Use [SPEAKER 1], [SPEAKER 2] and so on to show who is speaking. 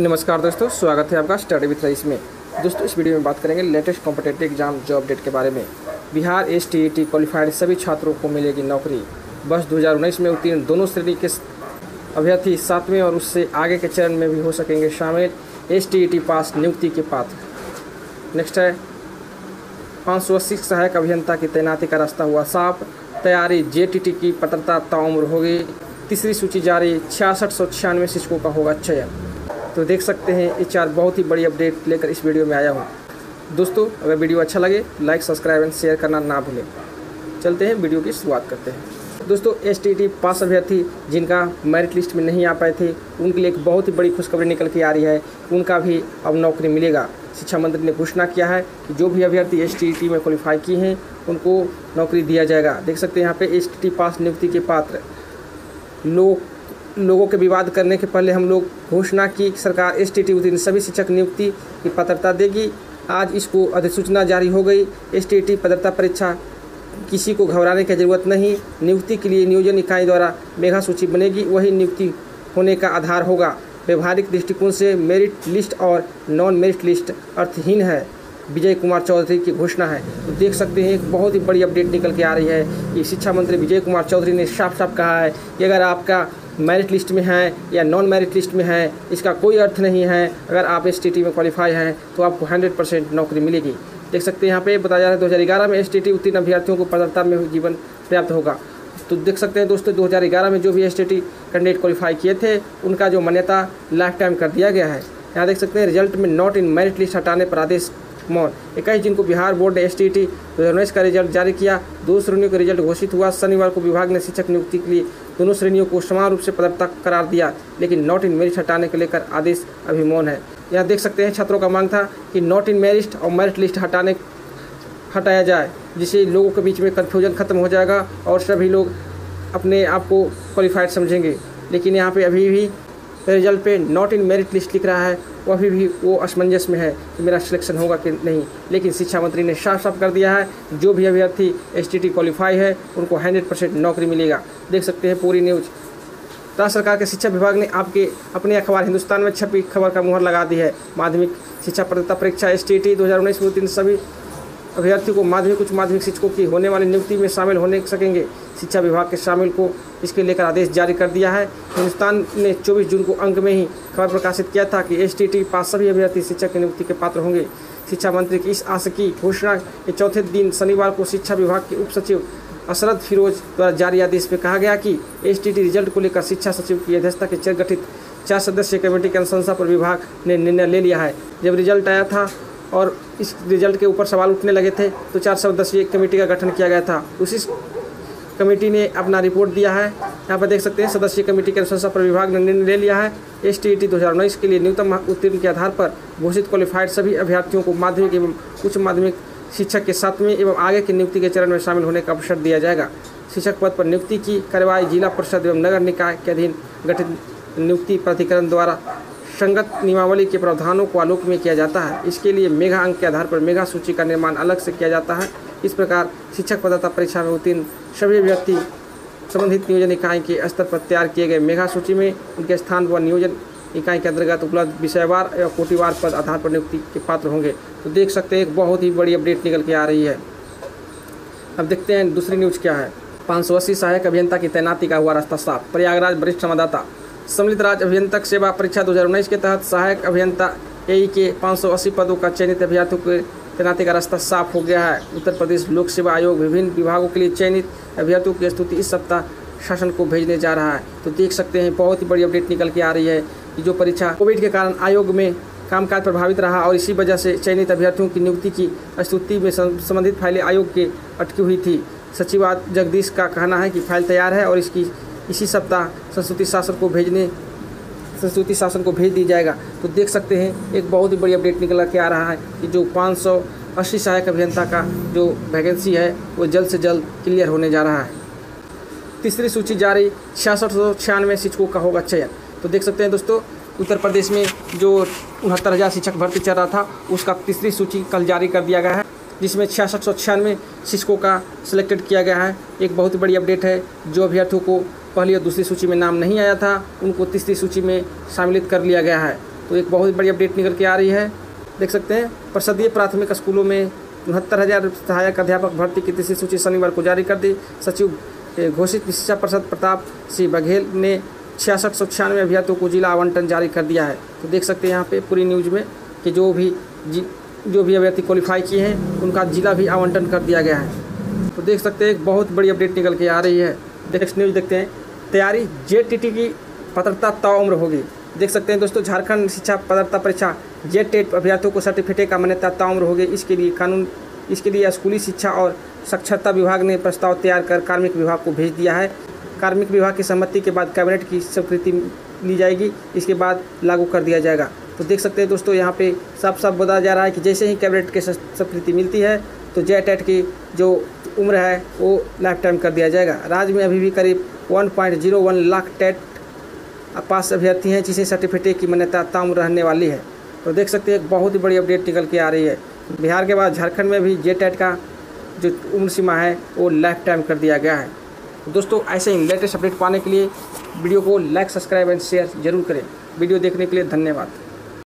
[SPEAKER 1] नमस्कार दोस्तों, स्वागत है आपका स्टडी विथ रईस में। दोस्तों, इस वीडियो में बात करेंगे latest competitive exam job update के बारे में। बिहार एस टी क्वालिफाइड सभी छात्रों को मिलेगी नौकरी। वर्ष 2019 में उत्तीर्ण दोनों श्रेणी के अभ्यर्थी सातवें और उससे आगे के चरण में भी हो सकेंगे शामिल। एस टी टी पास नियुक्ति के पात्र नेक्स्ट है पाँच सौ अस्सी सहायक अभियंता की तैनाती का रास्ता हुआ साफ़। तैयारी जे टी टी की पात्रता ताउम्र होगी। तीसरी सूची जारी, छियासठ सौ छियानवे शिक्षकों का होगा चयन। तो देख सकते हैं, ये चार बहुत ही बड़ी अपडेट लेकर इस वीडियो में आया हूँ। दोस्तों, अगर वीडियो अच्छा लगे लाइक सब्सक्राइब एंड शेयर करना ना भूलें। चलते हैं वीडियो की शुरुआत करते हैं। दोस्तों एस टी पास अभ्यर्थी, जिनका मेरिट लिस्ट में नहीं आ पाए थे, उनके लिए एक बहुत ही बड़ी खुशखबरी निकल के आ रही है। उनका भी अब नौकरी मिलेगा। शिक्षा मंत्री ने घोषणा किया है कि जो भी अभ्यर्थी एस में क्वालिफाई किए हैं, उनको नौकरी दिया जाएगा। देख सकते हैं यहाँ पे एस पास नियुक्ति के पात्र लोग लोगों के विवाद करने के पहले हम लोग घोषणा की सरकार एस टी टी सभी शिक्षक नियुक्ति की पात्रता देगी। आज इसको अधिसूचना जारी हो गई। एस टी टी पात्रता परीक्षा किसी को घबराने की ज़रूरत नहीं। नियुक्ति के लिए नियोजन इकाई द्वारा मेघा सूची बनेगी। वही नियुक्ति होने का आधार होगा। व्यवहारिक दृष्टिकोण से मेरिट लिस्ट और नॉन मेरिट लिस्ट अर्थहीन है। विजय कुमार चौधरी की घोषणा है। तो देख सकते हैं, एक बहुत ही बड़ी अपडेट निकल के आ रही है कि शिक्षा मंत्री विजय कुमार चौधरी ने साफ़ साफ़ कहा है कि अगर आपका मेरिट लिस्ट में हैं या नॉन मेरिट लिस्ट में है, इसका कोई अर्थ नहीं है। अगर आप एसटीटी में क्वालिफाई हैं तो आपको हंड्रेड परसेंट नौकरी मिलेगी। देख सकते हैं यहाँ पे, बताया जा रहा है दो हज़ार ग्यारह में एस उत्तीर्ण अभ्यर्थियों को पात्रता में जीवन प्राप्त होगा। तो देख सकते हैं दोस्तों 2011 में जो भी एस कैंडिडेट क्वालिफाई किए थे, उनका जो मान्यता लाइफ टाइम कर दिया गया है। यहाँ देख सकते हैं रिज़ल्ट में नॉट इन मेरिट लिस्ट हटाने पर आदेश मौन। इक्कीस जिनको बिहार बोर्ड ने एस टी का रिज़ल्ट जारी किया। दो श्रेणियों का रिज़ल्ट घोषित हुआ। शनिवार को विभाग ने शिक्षक नियुक्ति के लिए दोनों श्रेणियों को समान रूप से पदर्था करार दिया, लेकिन नॉट इन मेरिट हटाने को लेकर आदेश अभी मौन है। यहाँ देख सकते हैं छात्रों का मांग था कि नॉट इन मेरिट और मेरिट लिस्ट हटाने, हटाया जाए, जिससे लोगों के बीच में कन्फ्यूज़न खत्म हो जाएगा और सभी लोग अपने आप को क्वालिफाइड समझेंगे। लेकिन यहाँ पे अभी भी रिज़ल्ट पे नॉट इन मेरिट लिस्ट लिख रहा है, वो अभी भी वो असमंजस में है कि मेरा सिलेक्शन होगा कि नहीं। लेकिन शिक्षा मंत्री ने साफ़ साफ़ कर दिया है, जो भी अभ्यर्थी एस टी क्वालिफाई है, उनको हंड्रेड परसेंट नौकरी मिलेगा। देख सकते हैं पूरी न्यूज़ राज्य सरकार के शिक्षा विभाग ने आपके अपने अखबार हिंदुस्तान में छपी खबर का मुहर लगा दी है। माध्यमिक शिक्षा पात्रता परीक्षा एस टी में सभी अभ्यर्थियों को माध्यमिक, उच्च माध्यमिक शिक्षकों की होने वाली नियुक्ति में शामिल होने सकेंगे। शिक्षा विभाग के शामिल को इसके लेकर आदेश जारी कर दिया है। हिंदुस्तान ने 24 जून को अंक में ही खबर प्रकाशित किया था कि एस पास सभी अभ्यर्थी शिक्षक की नियुक्ति के पात्र होंगे। शिक्षा मंत्री की इस आशा की घोषणा के चौथे दिन शनिवार को शिक्षा विभाग के उप सचिव असरद फिरोज द्वारा जारी आदेश में कहा गया कि एसटीटी रिज़ल्ट को लेकर शिक्षा सचिव की अध्यक्षता के चेयर गठित चार सदस्यीय कमेटी की अनुशंसा पर विभाग ने निर्णय ले लिया है। जब रिज़ल्ट आया था और इस रिज़ल्ट के ऊपर सवाल उठने लगे थे तो चार सदस्यीय कमेटी का गठन किया गया था। उसी कमेटी ने अपना रिपोर्ट दिया है। यहाँ पर देख सकते हैं, सदस्यीय कमेटी के अनुशंसा पर विभाग ने निर्णय ले लिया है। एस टी उन्नीस के लिए न्यूनतम उत्तीर्ण के आधार पर घोषित क्वालिफाइड सभी अभ्यर्थियों को माध्यमिक एवं उच्च माध्यमिक शिक्षक के सातवें एवं आगे की नियुक्ति के चरण में शामिल होने का अवसर दिया जाएगा। शिक्षक पद पर नियुक्ति की, कार्यवाही जिला परिषद एवं नगर निकाय के अधीन गठित नियुक्ति प्राधिकरण द्वारा संगत नियमावली के प्रावधानों को आलोक में किया जाता है। इसके लिए मेगा अंक के आधार पर मेगा सूची का निर्माण अलग से किया जाता है। इस प्रकार शिक्षक पदाता परीक्षा में उत्तीर्ण सभी व्यक्ति संबंधित नियोजन इकाई के स्तर पर तैयार किए गए मेगा सूची में उनके स्थान व नियोजन इकाई के अंतर्गत उपलब्ध विषयवार या कोटिवार पद आधार पर नियुक्ति के पात्र होंगे। तो देख सकते हैं, एक बहुत ही बड़ी अपडेट निकल के आ रही है। अब देखते हैं दूसरी न्यूज़ क्या है। पाँच सौ अस्सी सहायक अभियंता की तैनाती का हुआ रास्ता साफ़। प्रयागराज वरिष्ठ संवाददाता सम्मिलित राज्य अभियंतक सेवा परीक्षा दो हज़ार उन्नीस के तहत सहायक अभियंता ए के 580 पदों का चयनित अभ्यर्थियों के तैनाती का रास्ता साफ़ हो गया है। उत्तर प्रदेश लोक सेवा आयोग विभिन्न विभागों के लिए चयनित अभ्यर्थियों की स्तुति इस सप्ताह शासन को भेजने जा रहा है। तो देख सकते हैं, बहुत ही बड़ी अपडेट निकल के आ रही है कि जो परीक्षा कोविड के कारण आयोग में कामकाज प्रभावित रहा और इसी वजह से चयनित अभ्यर्थियों की नियुक्ति की स्तुति में संबंधित फाइलें आयोग के अटकी हुई थी। सचिव जगदीश का कहना है कि फ़ाइल तैयार है और इसकी इसी सप्ताह संस्कृति शासन को भेजने, संस्कृति शासन को भेज दिया जाएगा। तो देख सकते हैं, एक बहुत ही बड़ी अपडेट निकल के आ रहा है कि जो पाँच सौ अस्सी सहायक अभियंता का जो वैकेंसी है, वो जल्द से जल्द क्लियर होने जा रहा है। तीसरी सूची जारी, छियासठ सौ छियानवे शिक्षकों का होगा चयन। तो देख सकते हैं दोस्तों, उत्तर प्रदेश में जो उनहत्तर हज़ार शिक्षक भर्ती चल रहा था, उसका तीसरी सूची कल जारी कर दिया गया है। जिसमें छियासठ सौ छियानवे शिक्षकों का सिलेक्टेड किया गया है। एक बहुत बड़ी अपडेट है, जो अभ्यर्थियों को पहली और दूसरी सूची में नाम नहीं आया था, उनको तीसरी सूची में शामिलित कर लिया गया है। तो एक बहुत बड़ी अपडेट निकल के आ रही है। देख सकते हैं, प्रसदीय प्राथमिक स्कूलों में उनहत्तर हज़ार सहायक अध्यापक भर्ती की तीसरी सूची शनिवार को जारी कर दी। सचिव घोषित शिक्षा परिषद प्रताप सिंह बघेल ने छियासठ सौ छियानवे अभ्यर्थियों को जिला आवंटन जारी कर दिया है। तो देख सकते हैं यहाँ पे पूरी न्यूज़ में कि जो भी जो भी अभ्यर्थी क्वालिफाई किए हैं, उनका जिला भी आवंटन कर दिया गया है। तो देख सकते हैं एक बहुत बड़ी अपडेट निकल के आ रही है। नेक्स्ट न्यूज़ देखते हैं। तैयारी जेटीटी की पात्रता तय उम्र होगी। देख सकते हैं दोस्तों, झारखंड शिक्षा पात्रता परीक्षा जेट टेट अभ्यर्थियों को सर्टिफिकेट का मान्यता तय उम्र होगी। इसके लिए कानून, इसके लिए स्कूली शिक्षा और साक्षरता विभाग ने प्रस्ताव तैयार कर कार्मिक विभाग को भेज दिया है। कार्मिक विभाग की सहमति के बाद कैबिनेट की स्वीकृति ली जाएगी। इसके बाद लागू कर दिया जाएगा। तो देख सकते हैं दोस्तों, यहाँ पे साफ़ साफ़ बताया जा रहा है कि जैसे ही कैबिनेट के स्वीकृति मिलती है तो जे टेट की जो उम्र है, वो लाइफ टाइम कर दिया जाएगा। राज्य में अभी भी करीब 1.01 लाख टेट पास अभ्यर्थी हैं, जिसे सर्टिफिकेट की मान्यता ताम रहने वाली है। तो देख सकते हैं बहुत ही बड़ी अपडेट निकल के आ रही है। बिहार के बाद झारखंड में भी जे टेट का जो उम्र सीमा है, वो लाइफ टाइम कर दिया गया है। दोस्तों, ऐसे ही लेटेस्ट अपडेट पाने के लिए वीडियो को लाइक सब्सक्राइब एंड शेयर ज़रूर करें। वीडियो देखने के लिए धन्यवाद।